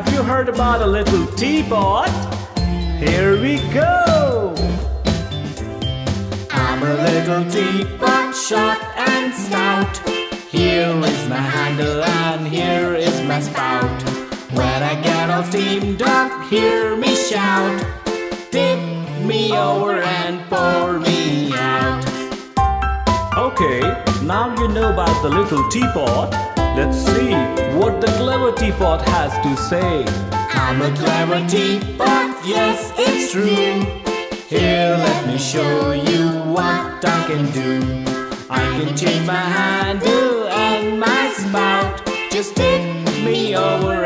have you heard about a little teapot? Here we go! I'm a little teapot, short and stout. Here is my handle and here is my spout. When I get all steamed up, hear me shout. Tip me over and pour me out. Okay, now you know about the little teapot. Let's see what the teapot has to say. I'm a clever teapot, yes, it's true. Here, let me show you what I can do. I can change my handle and my spout. Just tip me over